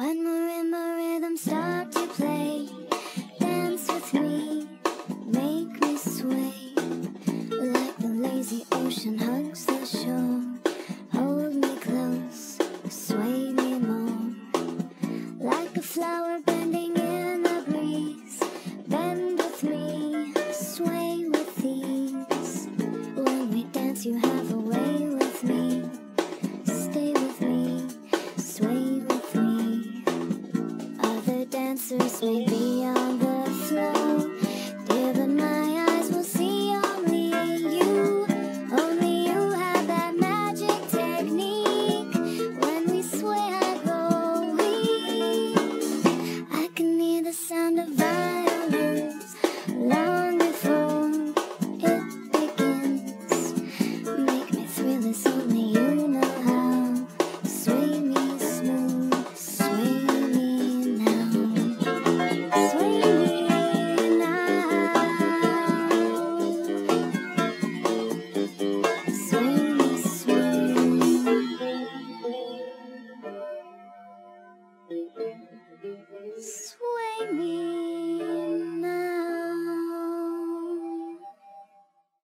When marimba rhythm start to play, dance with me, make me sway. Like the lazy ocean hugs the shore, hold me close, sway me more. Like a flower bending. answers may be Sway